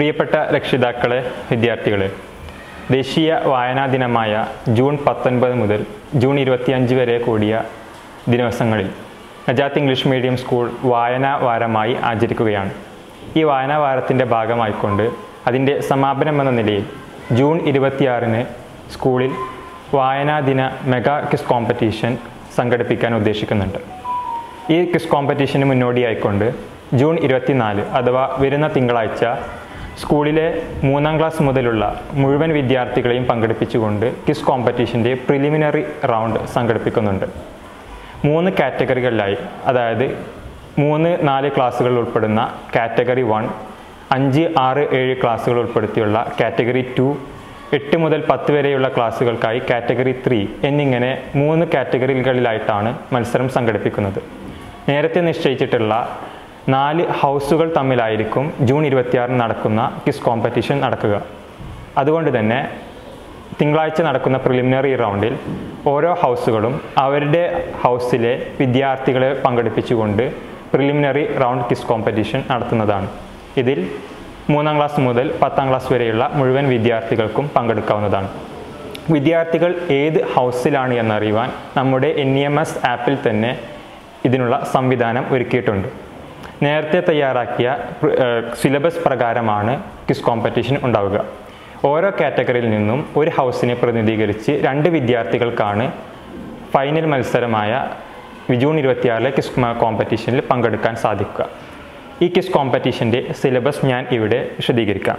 പ്രിയപ്പെട്ട രക്ഷിതാക്കളെ വിദ്യാർത്ഥികളെ ദേശീയ വായനാ ദിനമായ ജൂൺ പത്തൊൻപത് മുതൽ ജൂൺ ഇരുപത്തിയഞ്ച് വരെ കൂടിയ ദിവസങ്ങളിൽ നജാത്ത് ഇംഗ്ലീഷ് മീഡിയം സ്കൂൾ വായനാ വാരമായി ആചരിക്കുകയാണ്. ഈ വായനാ വാരത്തിന്റെ ഭാഗമായിക്കൊണ്ട് അതിന്റെ സമാപനം എന്ന നിലയിൽ ജൂൺ ഇരുപത്തിയാറിന് സ്കൂളിൽ വായനാ ദിന മെഗാ ക്വിസ് കോമ്പറ്റീഷൻ സംഘടിപ്പിക്കാൻ ഉദ്ദേശിക്കുന്നുണ്ട്. ഈ ക്വിസ് കോമ്പറ്റീഷന് മുന്നോടിയായിക്കൊണ്ട് ജൂൺ ഇരുപത്തിനാല് അഥവാ വരുന്ന തിങ്കളാഴ്ച സ്കൂളിലെ മൂന്നാം ക്ലാസ് മുതലുള്ള മുഴുവൻ വിദ്യാർത്ഥികളെയും പങ്കെടുപ്പിച്ചുകൊണ്ട് ക്വിസ് കോമ്പറ്റീഷന്റെ പ്രിലിമിനറി റൗണ്ട് സംഘടിപ്പിക്കുന്നുണ്ട്. മൂന്ന് കാറ്റഗറികളിലായി അതായത് മൂന്ന് നാല് ക്ലാസ്സുകളിൽ ഉൾപ്പെടുന്ന കാറ്റഗറി വൺ അഞ്ച് ആറ് ഏഴ് ക്ലാസ്സുകൾ ഉൾപ്പെടുത്തിയുള്ള കാറ്റഗറി ടു എട്ട് മുതൽ പത്ത് വരെയുള്ള ക്ലാസ്സുകൾക്കായി കാറ്റഗറി ത്രീ എന്നിങ്ങനെ മൂന്ന് കാറ്റഗറികളിലായിട്ടാണ് മത്സരം സംഘടിപ്പിക്കുന്നത്. നേരത്തെ നിശ്ചയിച്ചിട്ടുള്ള നാല് ഹൗസുകൾ തമ്മിലായിരിക്കും ജൂൺ ഇരുപത്തിയാറിന് നടക്കുന്ന ക്വിസ് കോമ്പറ്റീഷൻ നടക്കുക. അതുകൊണ്ട് തന്നെ തിങ്കളാഴ്ച നടക്കുന്ന പ്രിലിമിനറി റൗണ്ടിൽ ഓരോ ഹൗസുകളും അവരുടെ ഹൗസിലെ വിദ്യാർത്ഥികളെ പങ്കെടുപ്പിച്ചുകൊണ്ട് പ്രിലിമിനറി റൗണ്ട് ക്വിസ് കോമ്പറ്റീഷൻ നടത്തുന്നതാണ്. ഇതിൽ മൂന്നാം ക്ലാസ് മുതൽ പത്താം ക്ലാസ് വരെയുള്ള മുഴുവൻ വിദ്യാർത്ഥികൾക്കും പങ്കെടുക്കാവുന്നതാണ്. വിദ്യാർത്ഥികൾ ഏത് ഹൗസിലാണ് എന്നറിയുവാൻ നമ്മുടെ എൻ ഇ എം എസ് ആപ്പിൽ തന്നെ ഇതിനുള്ള സംവിധാനം ഒരുക്കിയിട്ടുണ്ട്. നേരത്തെ തയ്യാറാക്കിയ സിലബസ് പ്രകാരമാണ് ക്വിസ് കോമ്പറ്റീഷൻ ഉണ്ടാവുക. ഓരോ കാറ്റഗറിയിൽ നിന്നും ഒരു ഹൗസിനെ പ്രതിനിധീകരിച്ച് രണ്ട് വിദ്യാർത്ഥികൾക്കാണ് ഫൈനൽ മത്സരമായ ജൂൺ ഇരുപത്തിയാറിലെ ക്വിസ് കോമ്പറ്റീഷനിൽ പങ്കെടുക്കാൻ സാധിക്കുക. ഈ ക്വിസ് കോമ്പറ്റീഷന്റെ സിലബസ് ഞാൻ ഇവിടെ വിശദീകരിക്കാം.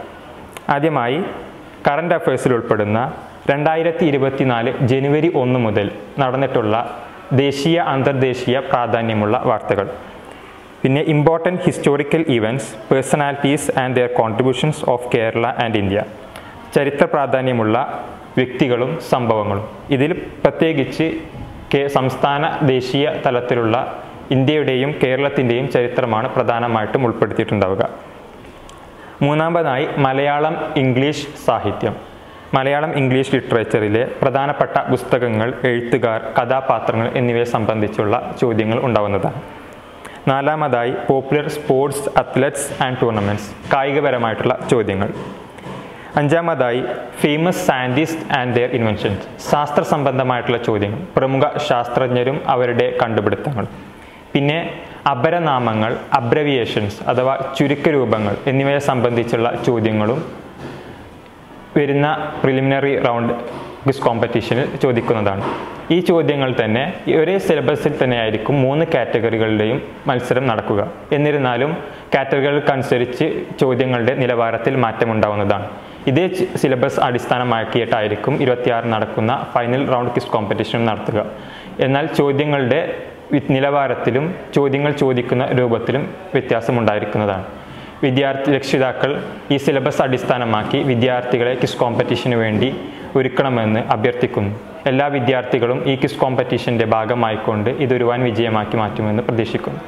ആദ്യമായി കറണ്ട് അഫയേഴ്സിൽ ഉൾപ്പെടുന്ന രണ്ടായിരത്തി ഇരുപത്തിനാല് ജനുവരി ഒന്ന് മുതൽ നടന്നിട്ടുള്ള ദേശീയ അന്തർദേശീയ പ്രാധാന്യമുള്ള വാർത്തകൾ. പിന്നെ important historical events personalities and their contributions of Kerala and India ചരിത്ര പ്രാധാന്യമുള്ള വ്യക്തികളും സംഭവങ്ങളും. ഇതിൽ പ്രത്യേകിച്ച് സംസ്ഥാന ദേശീയ തലത്തിലുള്ള ഇന്ത്യയുടെയും കേരളത്തിന്റെയും ചരിത്രമാണ് പ്രധാനമായിട്ടും ഉൾപ്പെടുത്തിയിട്ടുണ്ടാവുക. മൂന്നാമതായി മലയാളം ഇംഗ്ലീഷ് സാഹിത്യം. മലയാളം ഇംഗ്ലീഷ് ലിറ്ററേച്ചറിലെ പ്രധാനപ്പെട്ട പുസ്തകങ്ങൾ എഴുത്തുകാർ കഥാപാത്രങ്ങൾ എന്നിവയെ സംബന്ധിച്ചുള്ള ചോദ്യങ്ങൾ ഉണ്ടാവുന്നതാണ്. നാലാമതായി popular sports athletes and tournaments കായികപരമായിട്ടുള്ള ചോദ്യങ്ങൾ. അഞ്ചാമതായി famous scientist and their inventions. ശാസ്ത്ര സംബന്ധമായിട്ടുള്ള ചോദ്യങ്ങൾ. പ്രമുഖ ശാസ്ത്രജ്ഞരും അവരുടെ കണ്ടുപിടുത്തങ്ങൾ. പിന്നെ അപരനാമങ്ങൾ അബ്രവിയേഷൻസ് അഥവാ ചുരുക്കരൂപങ്ങൾ എന്നിവയെ സംബന്ധിച്ചുള്ള ചോദ്യങ്ങളും വരുന്ന പ്രിലിമിനറി റൗണ്ട് ക്വിസ് കോമ്പറ്റീഷനിൽ ചോദിക്കുന്നതാണ്. ഈ ചോദ്യങ്ങൾ തന്നെ ഒരേ സിലബസിൽ തന്നെ ആയിരിക്കും മൂന്ന് കാറ്റഗറികളുടെയും മത്സരം നടക്കുക. എന്നിരുന്നാലും കാറ്റഗറികൾക്കനുസരിച്ച് ചോദ്യങ്ങളുടെ നിലവാരത്തിൽ മാറ്റമുണ്ടാവുന്നതാണ്. ഇതേ സിലബസ് അടിസ്ഥാനമാക്കിയിട്ടായിരിക്കും ഇരുപത്തിയാറ് നടക്കുന്ന ഫൈനൽ റൗണ്ട് ക്വിസ് കോമ്പറ്റീഷൻ നടത്തുക. എന്നാൽ ചോദ്യങ്ങളുടെ നിലവാരത്തിലും ചോദ്യങ്ങൾ ചോദിക്കുന്ന രൂപത്തിലും വ്യത്യാസമുണ്ടായിരിക്കുന്നതാണ്. വിദ്യാർത്ഥി രക്ഷിതാക്കൾ ഈ സിലബസ് അടിസ്ഥാനമാക്കി വിദ്യാർത്ഥികളെ ക്വിസ് കോമ്പറ്റീഷന് വേണ്ടി ഒരുക്കണമെന്ന് അഭ്യർത്ഥിക്കുന്നു. എല്ലാ വിദ്യാർത്ഥികളും ഈ ക്വിസ് കോമ്പറ്റീഷന്റെ ഭാഗമായിക്കൊണ്ട് ഇതൊരു വൻ വിജയമാക്കി മാറ്റുമെന്ന് പ്രതീക്ഷിക്കുന്നു.